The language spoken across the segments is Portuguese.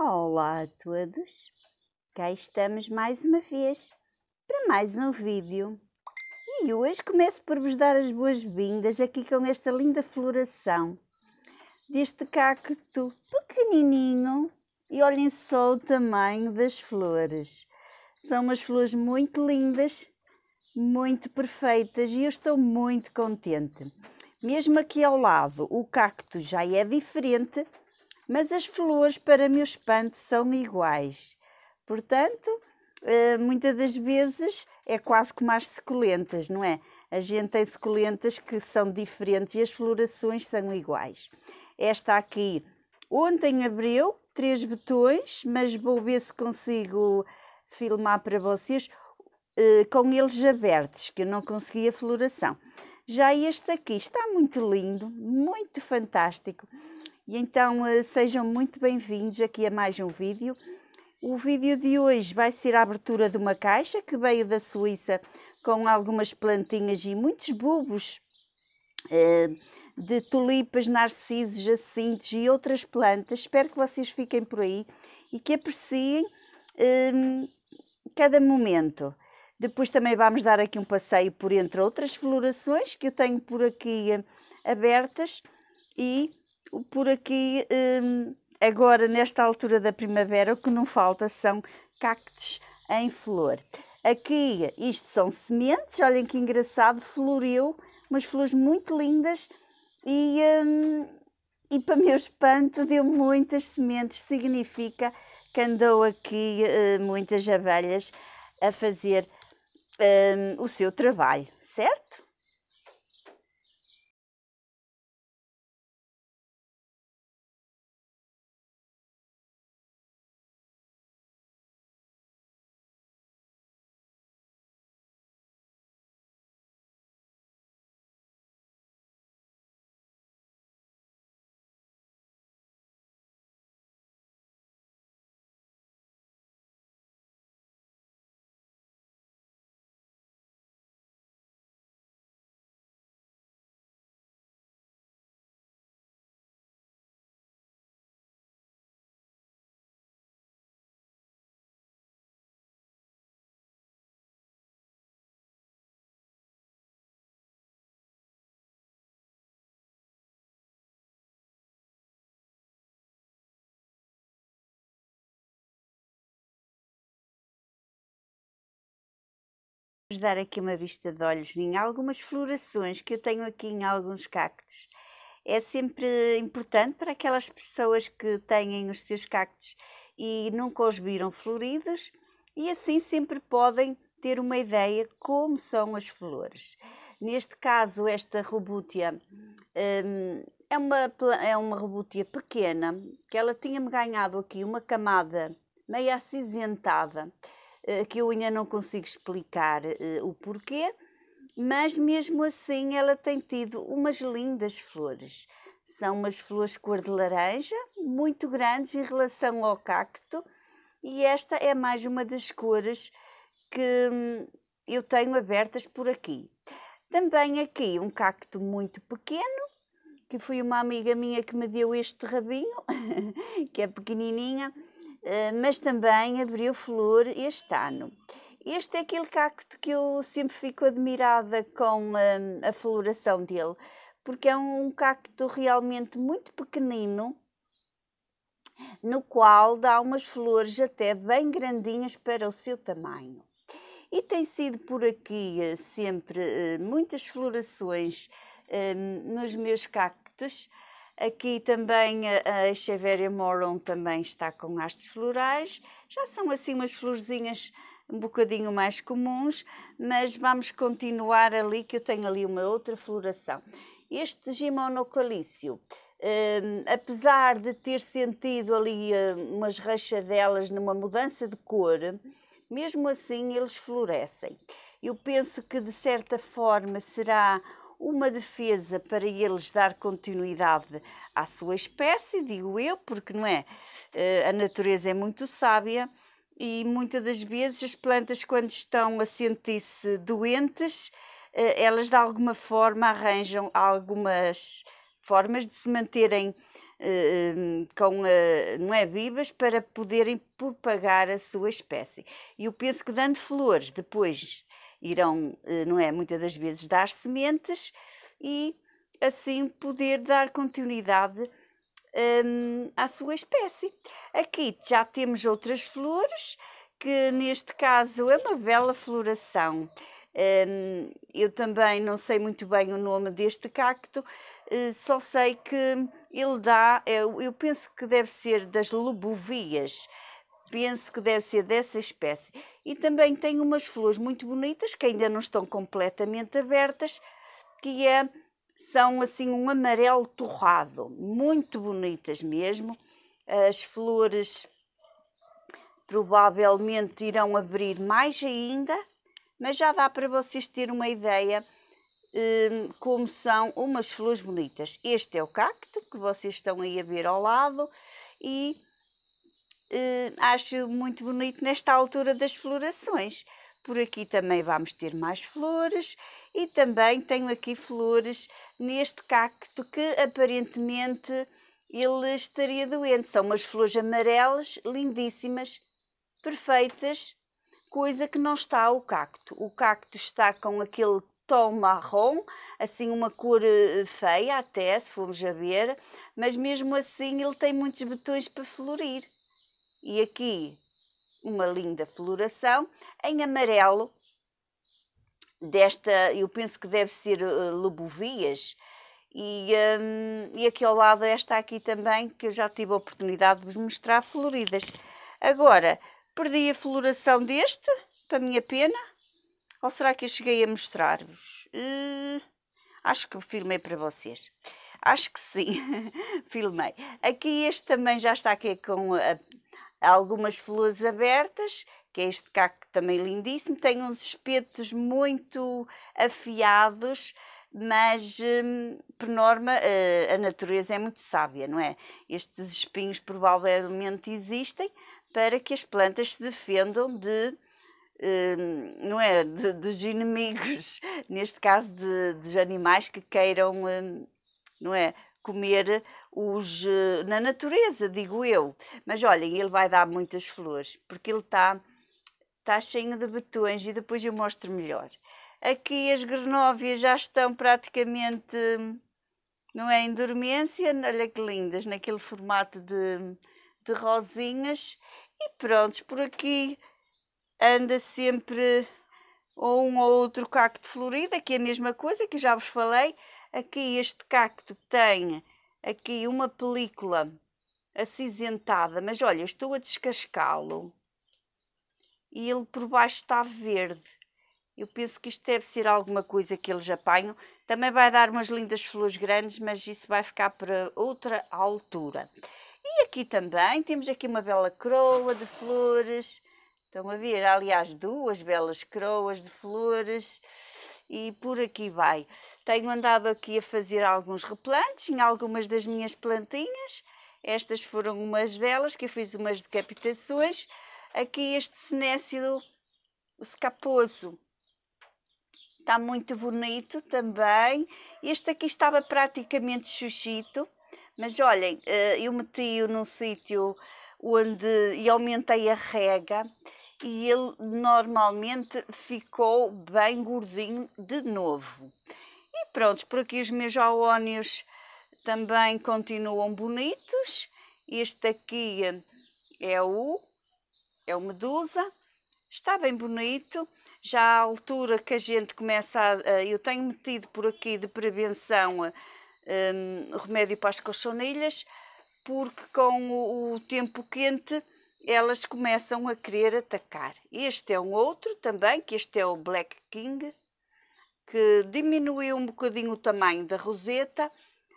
Olá a todos, cá estamos mais uma vez para mais um vídeo e hoje começo por vos dar as boas-vindas aqui com esta linda floração deste cacto pequenininho e olhem só o tamanho das flores. São umas flores muito lindas, muito perfeitas e eu estou muito contente. Mesmo aqui ao lado o cacto já é diferente, mas as flores, para meu espanto, são iguais. Portanto, eh, muitas das vezes é quase como as suculentas, não é? A gente tem suculentas que são diferentes e as florações são iguais. Esta aqui, ontem abriu três botões, mas vou ver se consigo filmar para vocês eh, com eles abertos, que eu não consegui a floração. Já este aqui está muito lindo, muito fantástico. E então eh, sejam muito bem-vindos aqui a mais um vídeo. O vídeo de hoje vai ser a abertura de uma caixa que veio da Suíça com algumas plantinhas e muitos bulbos eh, de tulipas, narcisos, jacintos e outras plantas. Espero que vocês fiquem por aí e que apreciem eh, cada momento. Depois também vamos dar aqui um passeio por entre outras florações que eu tenho por aqui abertas e por aqui, hum, agora nesta altura da primavera, o que não falta são cactos em flor. Aqui, isto são sementes, olhem que engraçado, floriu, umas flores muito lindas e, hum, e para meu espanto deu muitas sementes, significa que andou aqui uh, muitas abelhas a fazer o seu trabalho, certo? Vamos dar aqui uma vista de olhos em algumas florações que eu tenho aqui em alguns cactos. É sempre importante para aquelas pessoas que têm os seus cactos e nunca os viram floridos e assim sempre podem ter uma ideia como são as flores. Neste caso, esta robútia hum, é, uma, é uma robútia pequena que ela tinha-me ganhado aqui uma camada meio acinzentada que eu ainda não consigo explicar uh, o porquê, mas mesmo assim ela tem tido umas lindas flores. São umas flores cor de laranja, muito grandes em relação ao cacto, e esta é mais uma das cores que hum, eu tenho abertas por aqui. Também aqui um cacto muito pequeno, que foi uma amiga minha que me deu este rabinho, que é pequenininha, eh, mas também abriu flor este ano. Este é aquele cacto que eu sempre fico admirada com a, eh, a floração dele, porque é um cacto realmente muito pequenino, no qual dá umas flores até bem grandinhas para o seu tamanho. E tem sido por aqui eh, sempre muitas florações nos meus cactos, Aqui também a Echeveria moron também está com hastes florais. Já são assim umas florzinhas um bocadinho mais comuns, mas vamos continuar ali, que eu tenho ali uma outra floração. Este gimonocalício, um, apesar de ter sentido ali um, umas rachadelas numa mudança de cor, mesmo assim eles florescem. Eu penso que de certa forma será uma defesa para eles dar continuidade à sua espécie, digo eu, porque não é? Eh, a natureza é muito sábia e muitas das vezes as plantas, quando estão a sentir-se doentes, eh, elas de alguma forma arranjam algumas formas de se manterem uh, com, não é, vivas para poderem propagar a sua espécie. E eu penso que dando flores, depois irão, não é, muitas das vezes dar sementes e assim poder dar continuidade um, à sua espécie. Aqui já temos outras flores, que neste caso é uma bela floração. Um, eu também não sei muito bem o nome deste cacto, uh, só sei que ele dá, eu penso que deve ser das lobovias, penso que deve ser dessa espécie. E também tem umas flores muito bonitas que ainda não estão completamente abertas, que é são assim um amarelo torrado, muito bonitas mesmo. As flores provavelmente irão abrir mais ainda, mas já dá para vocês terem uma ideia hum, como são umas flores bonitas. Este é o cacto que vocês estão aí a ver ao lado e hum, acho muito bonito nesta altura das florações. Por aqui também vamos ter mais flores e também tenho aqui flores neste cacto que aparentemente ele estaria doente. São umas flores amarelas, lindíssimas, perfeitas, coisa que não está o cacto. O cacto está com aquele tom marrom, assim uma cor eh, feia até, se formos a ver, mas mesmo assim ele tem muitos botões para florir. E aqui uma linda floração em amarelo, desta, eu penso que deve ser uh, lobovias, e, um, e aqui ao lado esta aqui também, que eu já tive a oportunidade de vos mostrar floridas. Agora, perdi a floração deste, para minha pena, ou será que eu cheguei a mostrar-vos? Uh, acho que filmei para vocês. Acho que sim, filmei. Aqui este também já está aqui com a, algumas flores abertas que é este caco também lindíssimo, tem uns espetos muito afiados, mas hum, por norma a natureza é muito sábia, não é? Estes espinhos provavelmente existem para que as plantas se defendam de hum, não é? De, dos inimigos, neste caso de, dos animais que queiram hum, não é? Comer os na natureza, digo eu. Mas olhem, ele vai dar muitas flores, porque ele está está cheio de betões e depois eu mostro melhor. Aqui as grenóvias já estão praticamente, não é, em dormência, olha que lindas, naquele formato de, de rosinhas. E pronto, por aqui anda sempre um ou outro cacto florido, aqui a mesma coisa que já vos falei. Aqui este cacto tem aqui uma película acinzentada, mas olha, estou a descascá-lo e ele por baixo está verde. Eu penso que isto deve ser alguma coisa que eles apanham. Também vai dar umas lindas flores grandes, mas isso vai ficar para outra altura. E aqui também temos aqui uma bela croa de flores. Estão a ver, aliás, duas belas croas de flores. E por aqui vai. Tenho andado aqui a fazer alguns replantes em algumas das minhas plantinhas. Estas foram umas velas que eu fiz umas decapitações Aqui este senécido, o escaposo, está muito bonito também. Este aqui estava praticamente xuxito, mas olhem, eh, eu meti-o num sítio onde e aumentei a rega e ele normalmente ficou bem gordinho de novo. E pronto, por aqui os meus aónios também continuam bonitos. Este aqui é o é o Medusa, está bem bonito. Já à altura que a gente começa a. Eu tenho metido por aqui de prevenção um, remédio para as cochonilhas, porque com o, o tempo quente elas começam a querer atacar. Este é um outro também, que este é o Black King, que diminuiu um bocadinho o tamanho da roseta,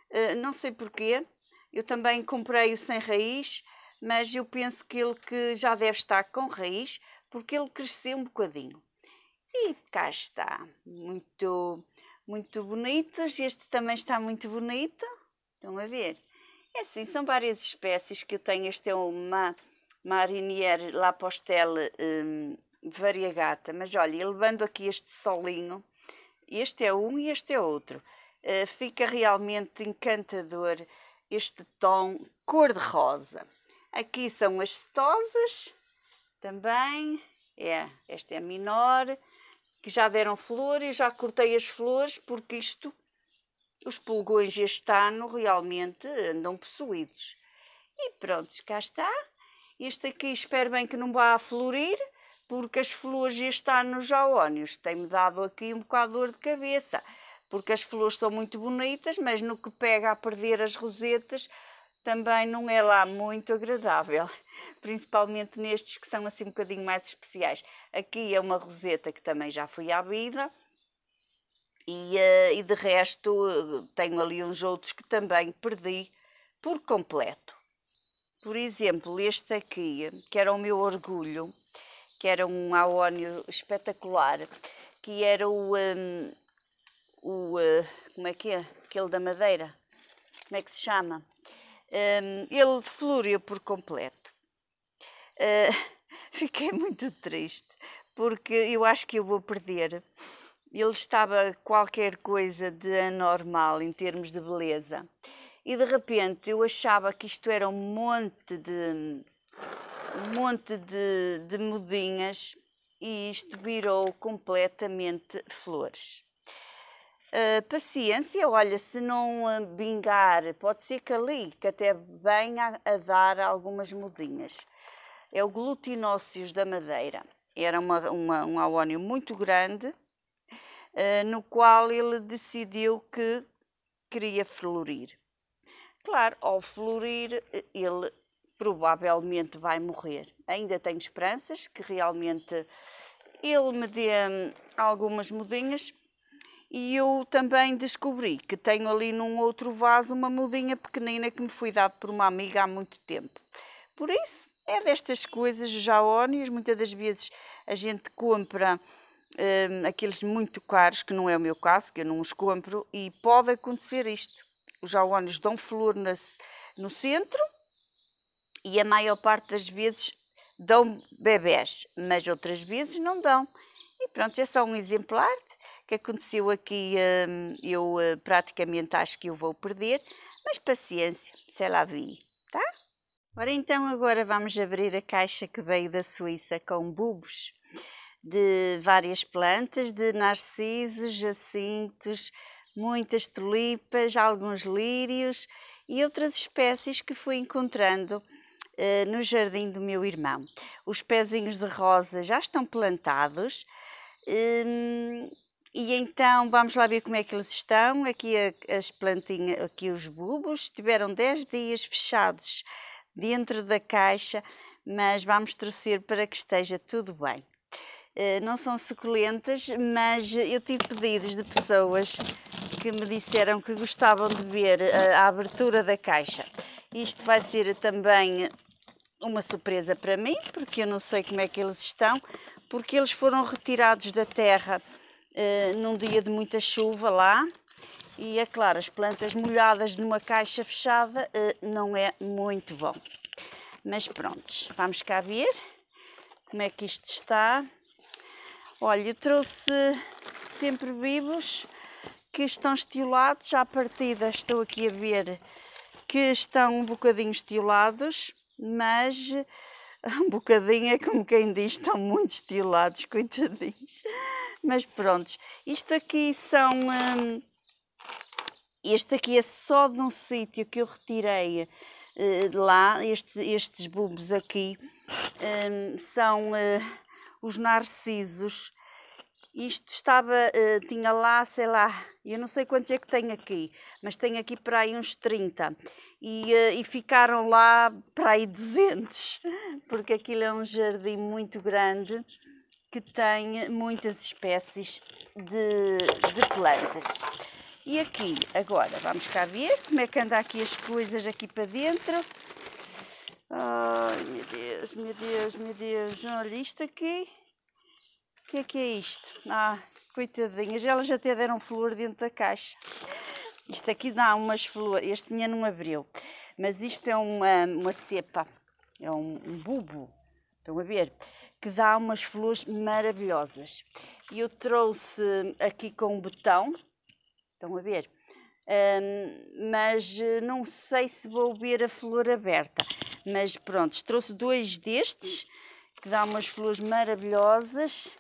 uh, não sei porquê. Eu também comprei o sem raiz, mas eu penso que ele que já deve estar com raiz, porque ele cresceu um bocadinho. E cá está, muito, muito bonitos. Este também está muito bonito. Estão a ver? É assim, são várias espécies que eu tenho. Este é uma Marinier Lapostelle um, variegata. Mas olha, levando aqui este solinho, este é um e este é outro. Uh, fica realmente encantador este tom cor-de-rosa. Aqui são as setosas, também, é, esta é a menor, que já deram flor, eu já cortei as flores porque isto, os pulgões este ano realmente andam possuídos. E pronto, cá está. Este aqui espero bem que não vá a florir, porque as flores este ano nos jaónios têm-me dado aqui um bocado de dor de cabeça, porque as flores são muito bonitas, mas no que pega a perder as rosetas, também não é lá muito agradável, principalmente nestes que são assim um bocadinho mais especiais. Aqui é uma roseta que também já fui à vida e, uh, e de resto tenho ali uns outros que também perdi por completo. Por exemplo, este aqui, que era o meu orgulho, que era um aónio espetacular, que era o, um, o uh, como é que é? Aquele da madeira, como é que se chama? Um, ele floriu por completo. Uh, fiquei muito triste, porque eu acho que eu vou perder. Ele estava qualquer coisa de anormal em termos de beleza. E de repente eu achava que isto era um monte de um monte de, de mudinhas e isto virou completamente flores. Uh, paciência, olha, se não bingar, pode ser que ali, que até venha a, a dar algumas mudinhas. É o glutinóceos da madeira. Era uma, uma, um aónio muito grande, uh, no qual ele decidiu que queria florir. Claro, ao florir, ele provavelmente vai morrer. Ainda tenho esperanças que realmente ele me dê hum, algumas mudinhas, e eu também descobri que tenho ali num outro vaso uma mudinha pequenina que me foi dado por uma amiga há muito tempo. Por isso, é destas coisas jaónias, muitas das vezes a gente compra um, aqueles muito caros, que não é o meu caso, que eu não os compro, e pode acontecer isto. Os jaónios dão flor no centro e a maior parte das vezes dão bebés, mas outras vezes não dão. E pronto, é só um exemplar que aconteceu aqui, hum, eu eh, praticamente acho que eu vou perder, mas paciência, sei lá vi, tá? Ora então agora vamos abrir a caixa que veio da Suíça com bulbos de várias plantas, de narcisos, jacintos, muitas tulipas, alguns lírios e outras espécies que fui encontrando uh, no jardim do meu irmão. Os pezinhos de rosa já estão plantados. Um, e então vamos lá ver como é que eles estão. Aqui as plantinhas, aqui os bulbos, tiveram 10 dias fechados dentro da caixa, mas vamos torcer para que esteja tudo bem. Uh, não são suculentas, mas eu tive pedidos de pessoas que me disseram que gostavam de ver a, a abertura da caixa. Isto vai ser também uma surpresa para mim, porque eu não sei como é que eles estão, porque eles foram retirados da terra uh, num dia de muita chuva lá. E é claro, as plantas molhadas numa caixa fechada uh, não é muito bom. Mas prontos, vamos cá ver como é que isto está. Olha, eu trouxe sempre vivos que estão estilados. À partida estou aqui a ver que estão um bocadinho estilados, mas um bocadinho é como quem diz, estão muito estilados, coitadinhos. Mas pronto, isto aqui são. Hum, este aqui é só de um sítio que eu retirei uh, lá, este, estes bulbos aqui um, são uh, os narcisos. Isto estava, uh, tinha lá, sei lá, eu não sei quantos é que tem aqui, mas tem aqui para aí uns 30 e, uh, e ficaram lá para aí 200, porque aquilo é um jardim muito grande que tem muitas espécies de, de plantas. E aqui, agora, vamos cá ver como é que anda aqui as coisas aqui para dentro. Ai, meu Deus, meu Deus, meu Deus. Olha isto aqui. Que é que é isto? Ah, coitadinhas, elas até deram flor dentro da caixa. Isto aqui dá umas flores, este tinha não abriu, mas isto é uma, uma cepa, é um, um bulbo, estão a ver? Que dá umas flores maravilhosas. E eu trouxe aqui com um botão, estão a ver? Um, mas eh, não sei se vou ver a flor aberta. Mas pronto, trouxe dois destes que dá umas flores maravilhosas.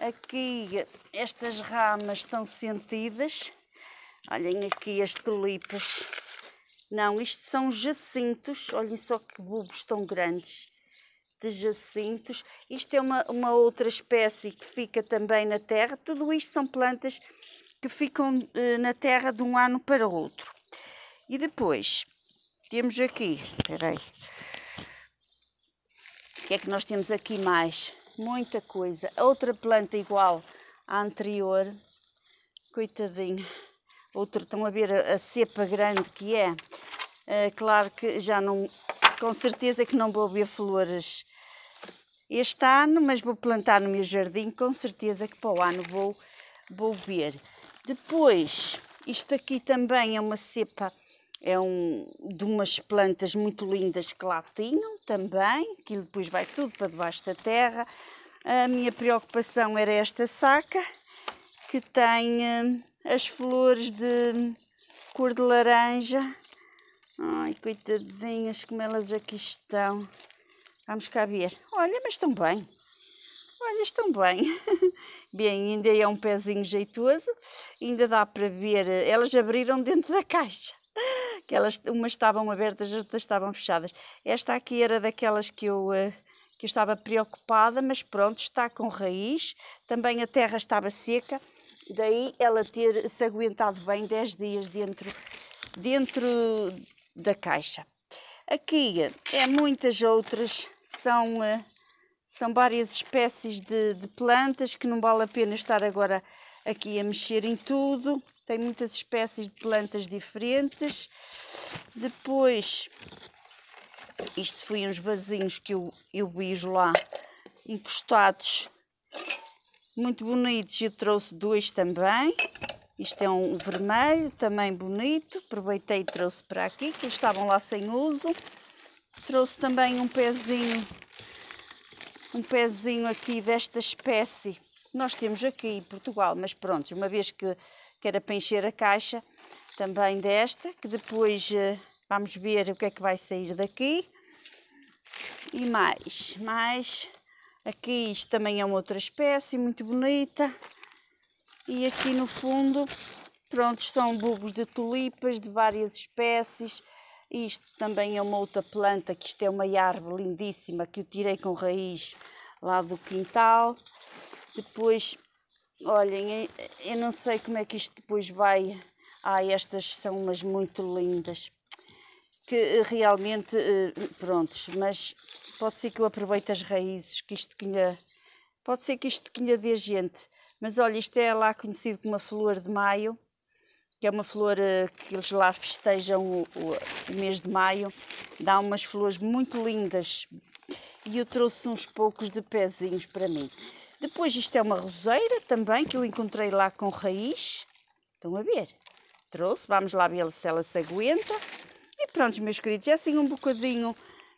Aqui estas ramas estão sentidas. Olhem aqui as tulipas. Não, isto são jacintos. Olhem só que bulbos tão grandes de jacintos. Isto é uma, uma outra espécie que fica também na terra. Tudo isto são plantas que ficam eh, na terra de um ano para outro. E depois temos aqui, espera aí, o que é que nós temos aqui mais? Muita coisa. Outra planta igual à anterior, coitadinha. Outra, estão a ver a, a cepa grande que é. é. Claro que já não, com certeza que não vou ver flores este ano, mas vou plantar no meu jardim, com certeza que para o ano vou, vou ver. Depois, isto aqui também é uma cepa, é um, de umas plantas muito lindas que lá tinham também, que depois vai tudo para debaixo da terra. A minha preocupação era esta saca, que tem uh, as flores de cor de laranja. Ai, coitadinhas, como elas aqui estão. Vamos cá ver. Olha, mas estão bem. Olha, estão bem. Bem, ainda é um pezinho jeitoso. Ainda dá para ver. Elas abriram dentro da caixa. Que elas, umas estavam abertas, as outras estavam fechadas. Esta aqui era daquelas que eu, eh, que eu estava preocupada, mas pronto, está com raiz. Também a terra estava seca. Daí ela ter se aguentado bem 10 dias dentro, dentro da caixa. Aqui é muitas outras são, eh, são várias espécies de, de plantas que não vale a pena estar agora aqui a mexer em tudo. Tem muitas espécies de plantas diferentes. Depois, isto foi uns vasinhos que eu, eu vejo lá encostados, muito bonitos. Eu trouxe dois também. Isto é um vermelho, também bonito. Aproveitei e trouxe para aqui, que estavam lá sem uso. Trouxe também um pezinho, um pezinho aqui desta espécie. Nós temos aqui em Portugal, mas pronto, uma vez que, que era para encher a caixa, também desta, que depois uh, vamos ver o que é que vai sair daqui. E mais, mais, aqui isto também é uma outra espécie, muito bonita. E aqui no fundo, pronto, são bulbos de tulipas de várias espécies. Isto também é uma outra planta, que isto é uma árvore lindíssima que eu tirei com raiz lá do quintal. Depois, olhem, eu não sei como é que isto depois vai. Ah, estas são umas muito lindas. Que realmente, eh, prontos, mas pode ser que eu aproveite as raízes, que isto tinha. Pode ser que isto tinha de gente. Mas olha, isto é lá conhecido como a flor de maio que é uma flor eh, que eles lá festejam o, o, mês de maio, dá umas flores muito lindas e eu trouxe uns poucos de pezinhos para mim. Depois isto é uma roseira também que eu encontrei lá com raiz, estão a ver? Trouxe, vamos lá ver se ela se aguenta. E pronto, meus queridos, é assim um bocadinho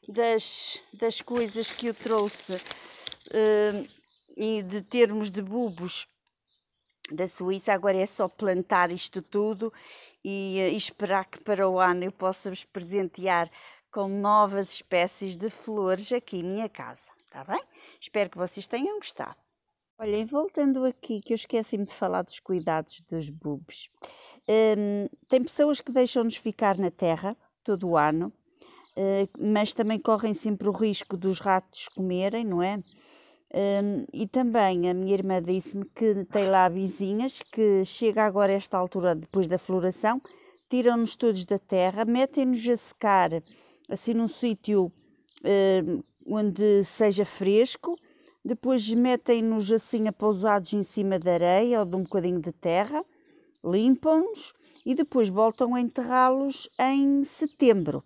das, das coisas que eu trouxe uh, e de termos de bulbos da Suíça. Agora é só plantar isto tudo e, eh, e esperar que para o ano eu possa vos presentear com novas espécies de flores aqui em minha casa, está bem? Espero que vocês tenham gostado. Olhem, voltando aqui, que eu esqueci-me de falar dos cuidados dos bulbos. Um, tem pessoas que deixam-nos ficar na terra todo o ano, uh, mas também correm sempre o risco dos ratos comerem, não é? Um, e também a minha irmã disse-me que tem lá vizinhas que chega agora a esta altura, depois da floração, tiram-nos todos da terra, metem-nos a secar assim num sítio um, onde seja fresco, depois metem-nos assim apousados em cima da areia ou de um bocadinho de terra, limpam-nos e depois voltam a enterrá-los em setembro.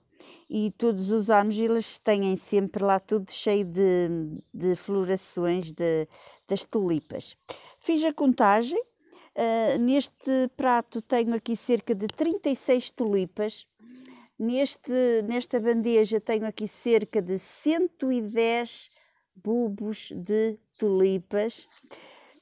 E todos os anos eles têm sempre lá tudo cheio de, de florações de, das tulipas. Fiz a contagem, uh, neste prato tenho aqui cerca de 36 tulipas, neste, nesta bandeja tenho aqui cerca de 110 bulbos de tulipas.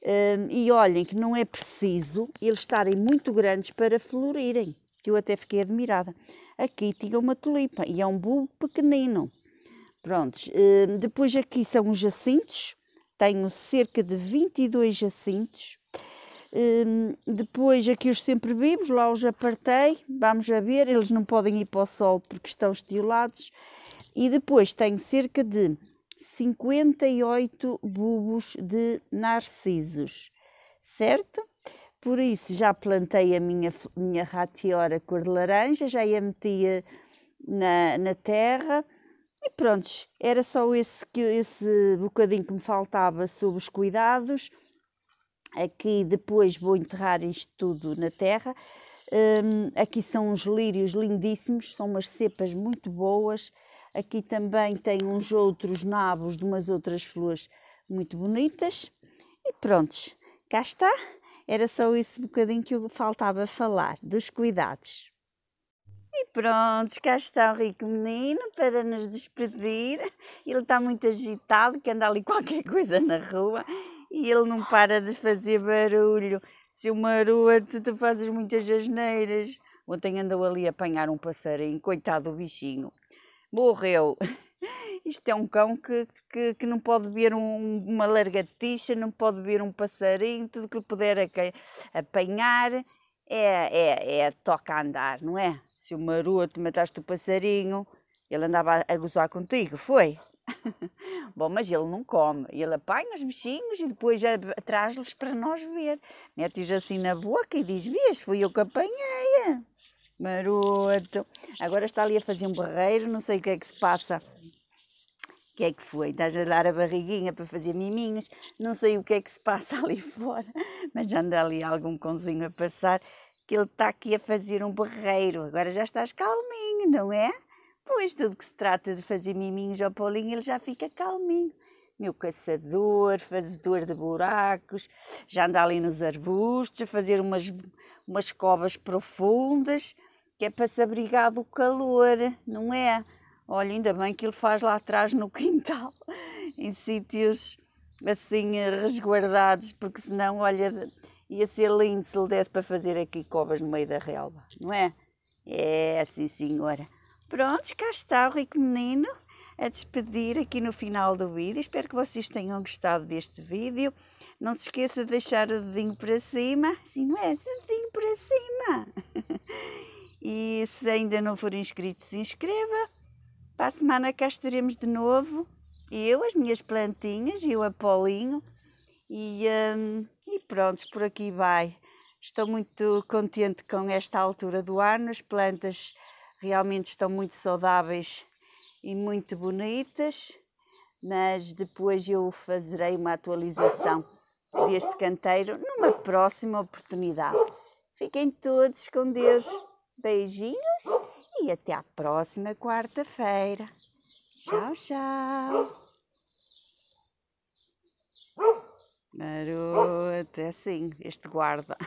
Uh, e olhem que não é preciso eles estarem muito grandes para florirem. que eu até fiquei admirada. Aqui tinha uma tulipa e é um bulbo pequenino. Prontos, hum, depois aqui são os jacintos, tenho cerca de 22 jacintos. Hum, depois aqui os sempre vivos, lá os apartei, vamos a ver, eles não podem ir para o sol porque estão estilados. E depois tenho cerca de 58 bulbos de narcisos, certo? Por isso já plantei a minha, minha ratiora cor de laranja, já a metia na, na terra e pronto, era só esse, esse bocadinho que me faltava sobre os cuidados. Aqui depois vou enterrar isto tudo na terra. Um, aqui são uns lírios lindíssimos, são umas cepas muito boas. Aqui também tem uns outros nabos de umas outras flores muito bonitas. E prontos, cá está. Era só esse bocadinho que eu faltava falar, dos cuidados. E pronto, cá está o rico menino para nos despedir. Ele está muito agitado, que anda ali qualquer coisa na rua e ele não para de fazer barulho. Seu maroto, tu fazes muitas asneiras. Ontem andou ali a apanhar um passarinho, coitado do bichinho. Morreu. Isto é um cão que, que, que não pode ver um, uma largatixa, não pode ver um passarinho, tudo que puder apanhar é, é, é toca a andar, não é? Se o maroto mataste o passarinho, ele andava a gozar contigo, foi? Bom, mas ele não come, ele apanha os bichinhos e depois traz-los para nós ver. Mete-os assim na boca e diz: Vias, fui eu que apanhei. Maroto. Agora está ali a fazer um barreiro, não sei o que é que se passa. O que é que foi? Estás a dar a barriguinha para fazer miminhos, não sei o que é que se passa ali fora, mas já anda ali algum cãozinho a passar, que ele está aqui a fazer um barreiro. Agora já estás calminho, não é? Pois tudo que se trata de fazer miminhos ao Paulinho, ele já fica calminho. Meu caçador, fazedor de buracos, já anda ali nos arbustos a fazer umas, umas covas profundas, que é para se abrigar do calor, não é? Olha, ainda bem que ele faz lá atrás no quintal, em sítios assim resguardados, porque senão, olha, ia ser lindo se ele desse para fazer aqui covas no meio da relva, não é? É, sim senhora. Pronto, cá está o rico menino a despedir aqui no final do vídeo. Espero que vocês tenham gostado deste vídeo. Não se esqueça de deixar o dedinho para cima. Sim, não é? O dedinho para cima. e se ainda não for inscrito, se inscreva. Para a semana cá estaremos de novo. Eu, as minhas plantinhas e o Apolinho. E, um, e pronto, por aqui vai. Estou muito contente com esta altura do ano. As plantas realmente estão muito saudáveis e muito bonitas. Mas depois eu farei uma atualização deste canteiro numa próxima oportunidade. Fiquem todos com Deus. Beijinhos e até à próxima quarta-feira. Tchau, tchau. Maroto, é assim, este guarda.